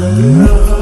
Yeah.